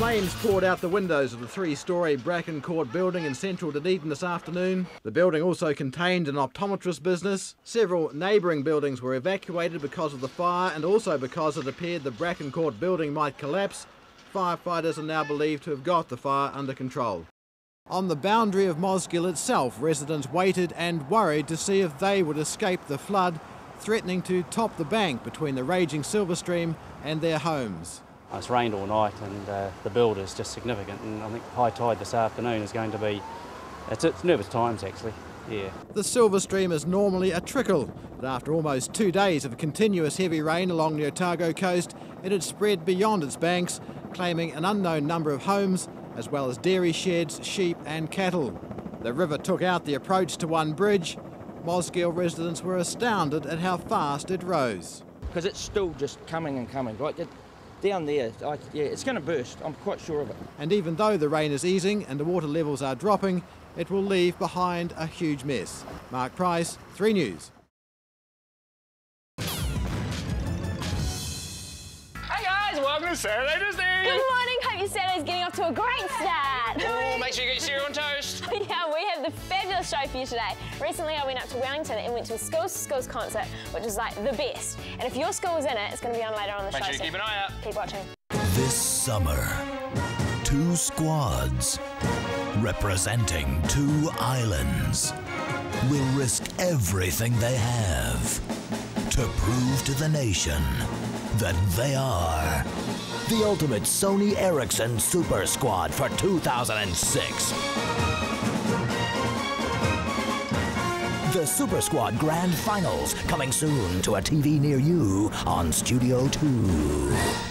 Flames poured out the windows of the three-storey Bracken Court building in central Dunedin this afternoon. The building also contained an optometrist business. Several neighbouring buildings were evacuated because of the fire and also because it appeared the Bracken Court building might collapse. Firefighters are now believed to have got the fire under control. On the boundary of Mosgiel itself, residents waited and worried to see if they would escape the flood, threatening to top the bank between the raging silver stream and their homes. It's rained all night and uh, the build is just significant and I think high tide this afternoon is going to be, it's, it's nervous times actually, yeah. The Silver Stream is normally a trickle, but after almost two days of continuous heavy rain along the Otago coast, it had spread beyond its banks, claiming an unknown number of homes, as well as dairy sheds, sheep and cattle. The river took out the approach to one bridge. Mosgiel residents were astounded at how fast it rose. Because it's still just coming and coming. Like it, down there, I, yeah, it's going to burst. I'm quite sure of it. And even though the rain is easing and the water levels are dropping, it will leave behind a huge mess. Mark Price, 3 News. Hey guys, welcome to Saturday Disney! Good morning, hope your Saturday's getting off to a great start. Oh, make sure you get your cereal on toast. yeah, we have the fabulous show for you today. Recently I went up to Wellington and went to a Schools Schools concert, which is like the best. And if your school was in it, it's going to be on later on the Make show. sure you so keep an eye out. Keep watching. This summer, two squads representing two islands will risk everything they have to prove to the nation that they are the ultimate Sony Ericsson Super Squad for 2006. The Super Squad Grand Finals coming soon to a TV near you on Studio 2.